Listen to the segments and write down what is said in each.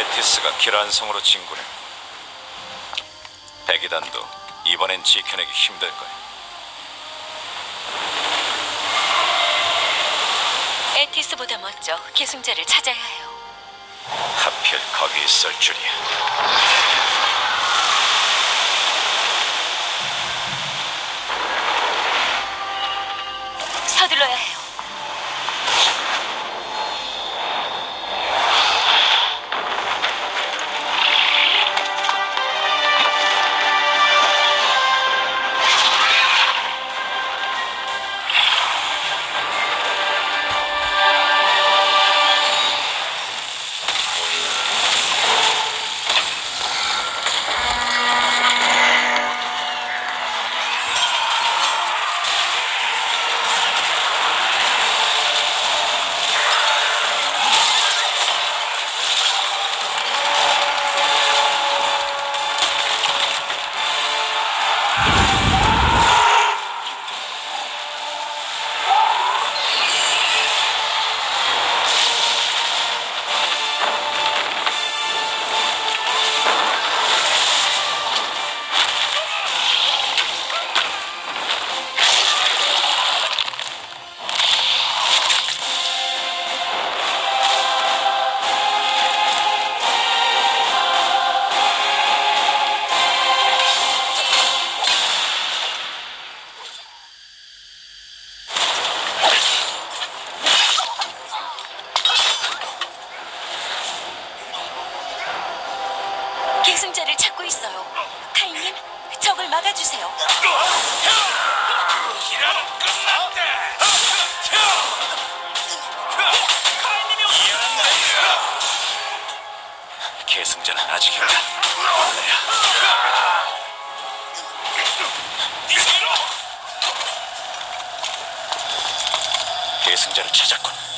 에티스가 기란성으로 진군해. 백이단도 이번엔 지켜내기 힘들 거야. 에티스보다 먼저 계승자를 찾아야 해요. 하필 거기 있을 줄이야. 계승자는 아직 있다. 계승자를 찾았군.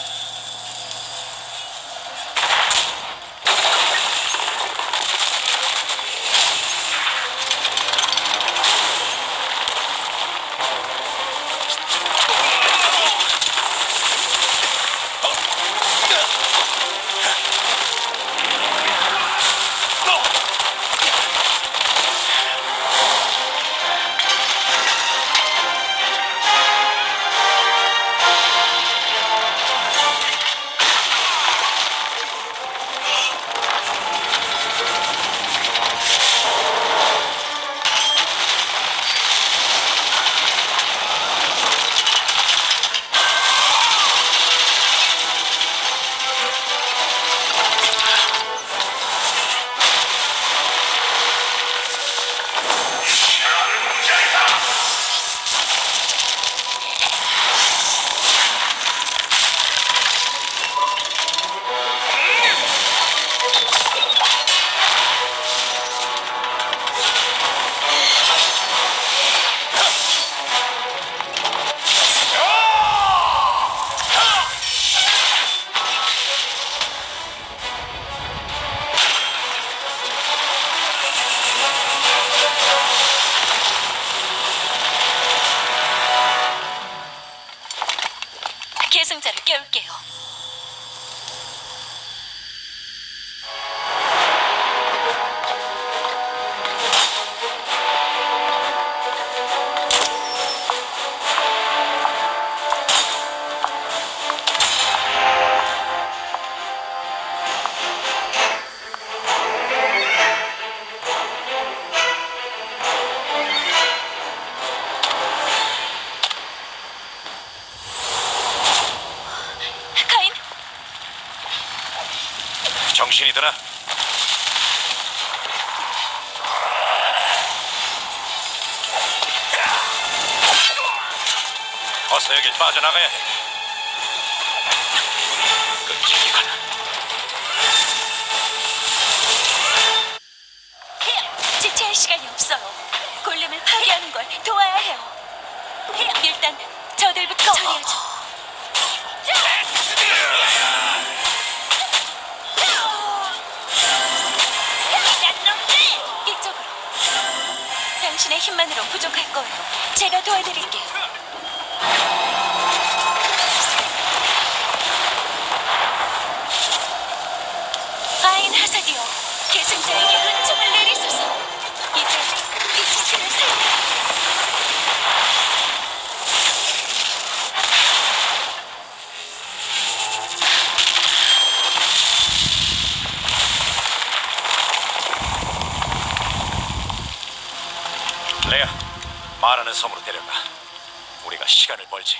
정신이 드나? 어서 여길 빠져나가야 해. 끔찍이군. 헤어! 지체할 시간이 없어요. 골렘을 파괴하는 걸 도와야 해요. 헤어! 일단 저들부터 처리하죠. 당신의 힘만으로 부족할 거예요. 제가 도와드릴게요. 파인 하사디오, 계승자에게 은총을 내리소서. 이제 이 시기를 살려. 레야, 말하는 섬으로 데려가. 우리가 시간을 벌지.